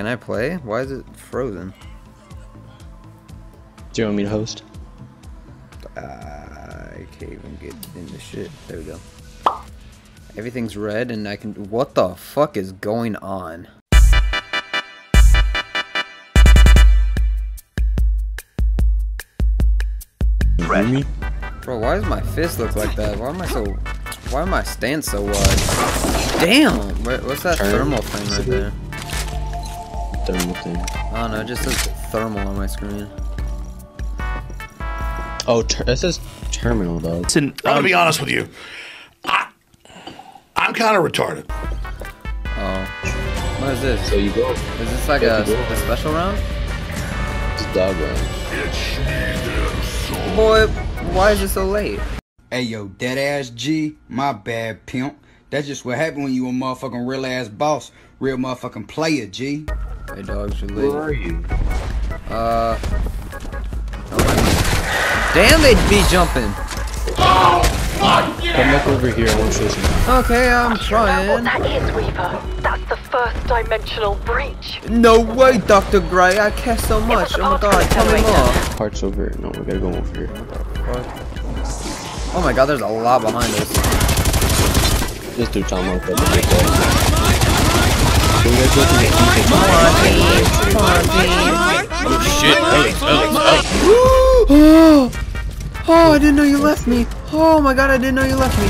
Can I play? Why is it frozen? Do you want me to host? Uh, I can't even get in the shit. There we go. Everything's red and I can- What the fuck is going on? Red. Bro, why does my fist look like that? Why am I so... Why am I stand so wide? Damn! What's that Turn. thermal thing right there? Thermal thing. I don't know, it just says thermal on my screen. Oh, ter- it says terminal, dog. Listen, I'm gonna um, be honest with you. I, I'm kind of retarded. Oh. What is this? So you go. Is this like a, a special round? It's dog round. Boy, why is it so late? Hey yo, dead ass G, my bad pimp. That's just what happened when you a motherfucking real ass boss, real motherfucking player, G. Hey dogs, you're Where late. are you? Uh. oh Damn, they'd be jumping. Come back over here. I want to show you something. Okay, I'm You know what trying. that is, Reaper? That's the first dimensional breach. No way, Dr. Gray. I care so much. Oh my god, tell me more. Parts over. No, we gotta go over here. Oh my god, there's a lot behind us. This dude talking about So Come on, team. Come on, team. shit, Alex. Oh, oh, I didn't know you left me. Oh my god, I didn't know you left me.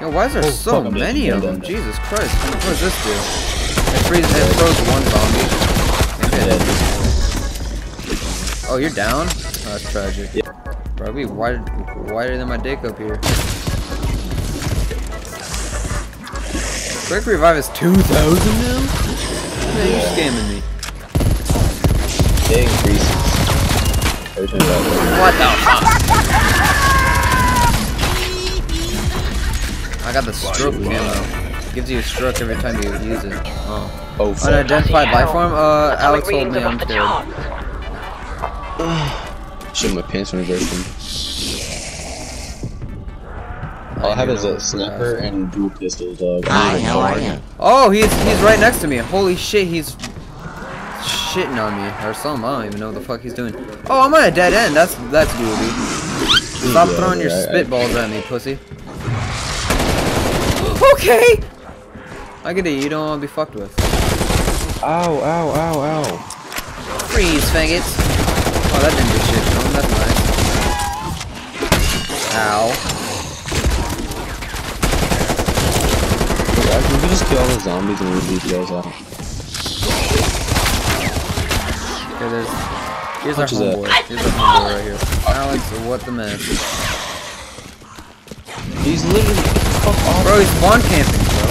Yo, why is there so fuck, I'm many of them? Jesus Christ. What this do? It freezes, throws one zombie. Oh, you're down? Oh, that's tragic. Bro, we wider, wider than my dick up here. Quick revive is 2,000 now? Man, you're scamming me. It increases. Every time. What the fuck? I got the stroke camo. Gives you a stroke every time you use it. Oh. Oh, fuck. Unidentified life form? Uh, Alex told me are I'm off scared. charts. Shit, my pants when I burst them. All I have is a sniper and dual pistols, dog. Hi, how are you? Oh, he's he's right next to me. Holy shit, he's shitting on me or something. I don't even know what the fuck he's doing. Oh, I'm at a dead end. That's that's doable. Stop Yeah, throwing your I- I- at me, pussy. Okay. I get it. You don't want to be fucked with. Ow, ow, ow, ow. Freeze, faggots. Oh, that didn't do shit. No, that's nice. Ow. Guys, we just kill all the zombies and we'll leave you guys out. Okay, there's. Here's our Much is that? homeboy. Here's our homeboy right here. Alex, what the mess? He's literally fuck off. Bro, he's spawn camping, bro.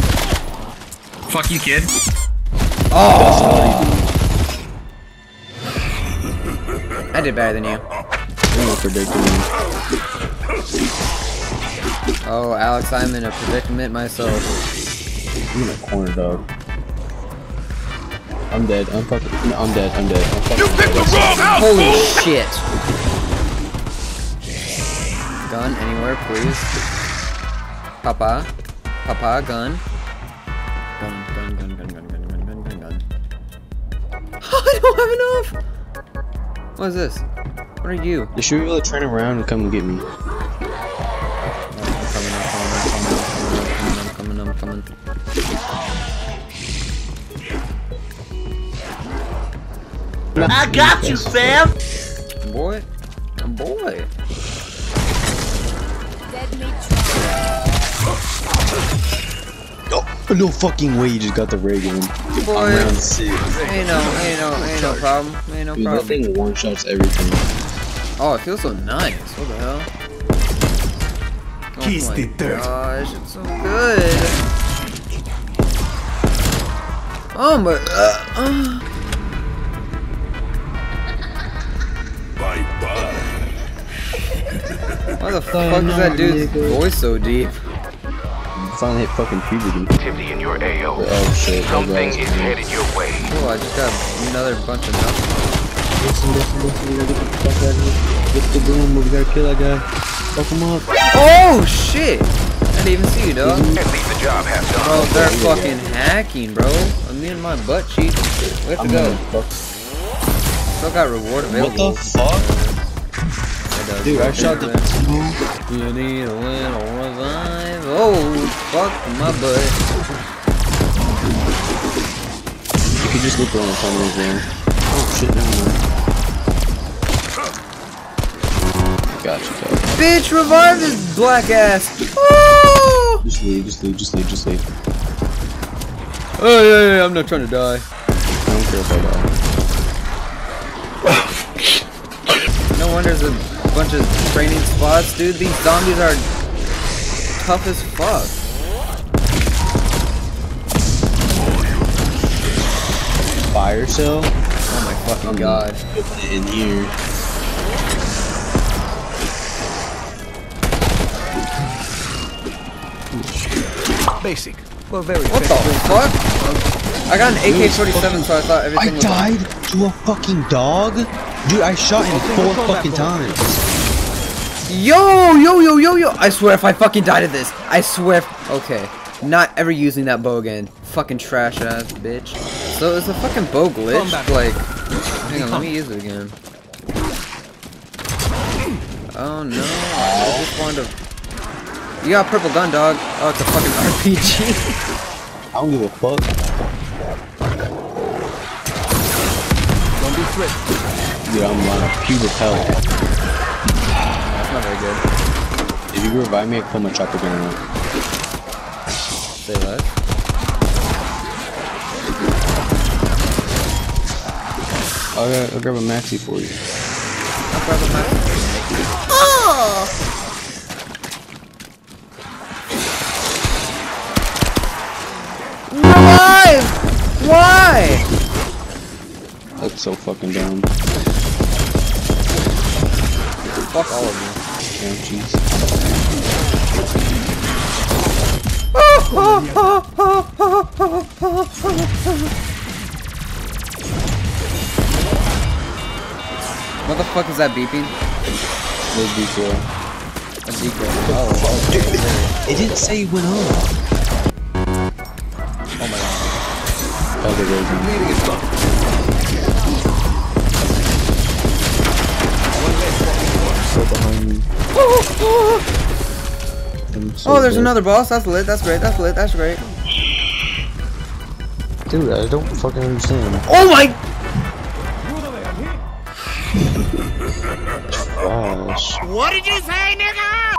Fuck you, kid. Oh. I did better than you. I'm not predicting. Oh, Alex, I'm in a predicament myself. I'm in a corner, dog. I'm dead. I'm fucking. No, I'm dead. I'm dead. I'm fucking you picked the wrong house. Holy shit! Gun anywhere, please. Papa. Papa, gun. Gun, gun, gun, gun, gun, gun, gun, gun, gun, gun. I don't have enough! What is this? What are you? You should be able to turn around and come and get me. I'm coming, I'm coming, I'm coming, I'm coming, I'm coming, I'm coming. I got you, fam. Boy. Boy. No fucking way you just got the ray gun. Boy. Round six. Ain't no, ain't no, ain't no problem. Ain't no Dude, that problem. thing one shots everything. Oh, it feels so nice. What the hell? Oh Kiss my the dirt. gosh, it's so good. Oh my. Uh, uh. Bye bye. Why the fuck is that dude's voice so deep? Finally hit fucking puberty. activity in your AO. Oh shit. oh, Something guys. is headed your way. Oh, I just got another bunch of nothing. Listen, listen, listen. We gotta get the fuck out of here. Get the boom. We gotta kill that guy. Fuck him up. Oh shit! I didn't even see you, dog. At least the job has done. Bro, they're fucking hacking, bro. Me and my butt cheeks. We have to go. Still got reward available. What the fuck? Does. Dude, I shot the You need a little revive. Oh, fuck my butt. You could just look around the tunnels there. Oh shit, never mind. Gotcha, gotcha. Bitch, revive this black ass. Oh! Just leave, just leave, just leave, just leave. Oh, yeah, yeah, I'm not trying to die. I don't care if I die. No wonder there's a bunch of training spots, dude. These zombies are tough as fuck. Fire cell? Oh my fucking god. Open in here. Basic. Well, very What the fuck? I got an AK-47, so I thought I everything was I died to a fucking dog? Dude, I shot him four fucking times. Yo, yo, yo, yo, yo! I swear if I fucking died of this, I swear. Okay, not ever using that bow again. Fucking trash ass bitch. So it's a fucking bow glitched? Like, hang on, let me use it again. Oh no, I just wanted to. You got a purple gun, dog. Oh, it's a fucking RPG. I don't give a fuck. Be threatened. Dude, I'm on a pubic hell. That's not very good. If you revive me, I pull my chopper gun out. Say that. I'll, gra- I'll grab a maxi for you. I'll grab a max. That's so fucking dumb. Fuck all of you. Damn cheese. What the fuck is that beeping? Those before. A decoy. Oh oh, oh, oh, oh, It didn't say it went off. oh my god. Other version. Leading So behind me. I'm so Oh, there's dead. another boss. That's lit. That's great. That's lit. That's great. Dude, I don't fucking understand. Oh my! Gosh. What did you say, nigga?